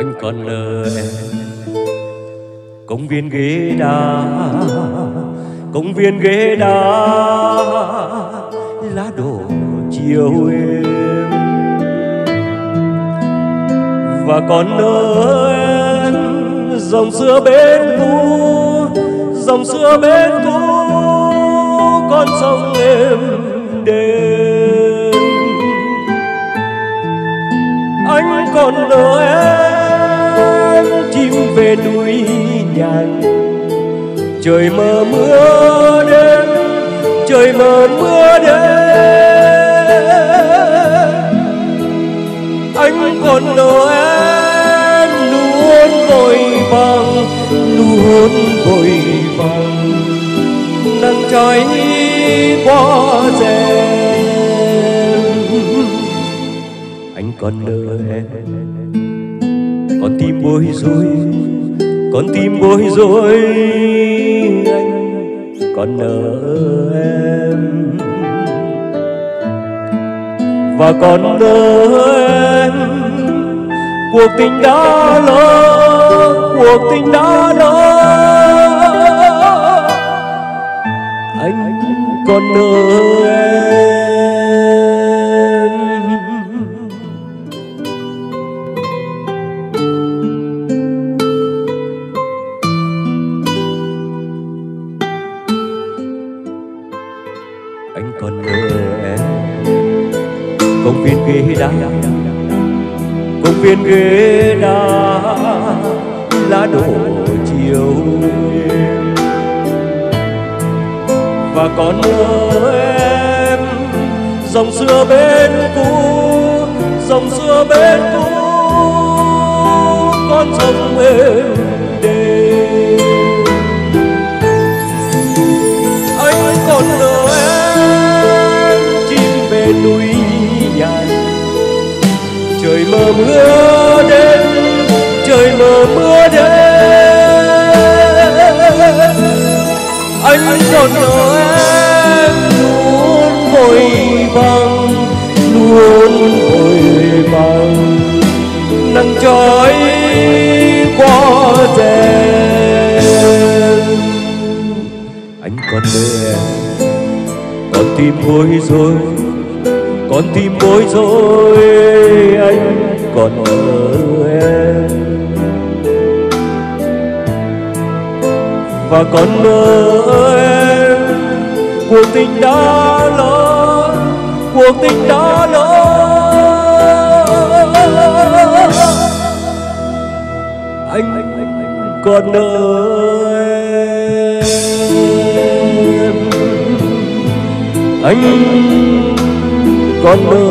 anh còn nợ em công viên ghế đá, công viên ghế đá, lá đổ chiều êm. Và còn nợ em dòng xưa bên cũ, dòng xưa bên cũ, con sông êm đêm. Nhàn. Trời mờ mưa đêm, trời mờ mưa đêm. Anh còn nợ em luôn vội vàng, luôn vội vàng. Nắng cháy qua rèm anh còn nợ em con tim bối rối con tim bối rối, anh còn nợ em. Và còn nợ em, cuộc tình đã lỡ anh còn nhớ em. Công viên ghế đá. Công viên ghế đá. Lá đổ chiều và còn nhớ em. Dòng xưa bên cũ. Dòng xưa bên cũ. Con sông êm mờ mưa đêm, trời mờ mưa đêm. Anh dọn nợ em luôn vội vàng, luôn vội vàng. Nắng trói qua đèn. anh còn mê em còn tim bối rối con tim bối rối, anh còn ở em. Và còn mơ em. Cuộc tình đã lỡ cuộc tình đã lỡ anh còn nợ em. Anh con nợ